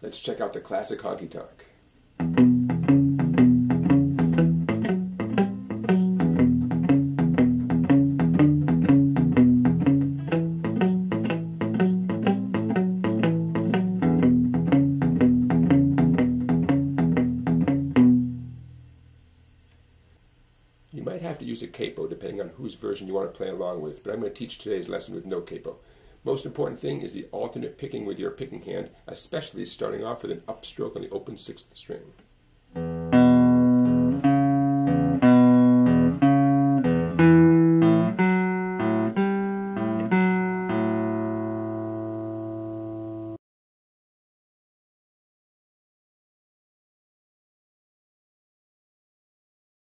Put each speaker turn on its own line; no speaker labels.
Let's check out the classic Honky Tonk. You might have to use a capo depending on whose version you want to play along with, but I'm going to teach today's lesson with no capo. Most important thing is the alternate picking with your picking hand, especially starting off with an upstroke on the open sixth string.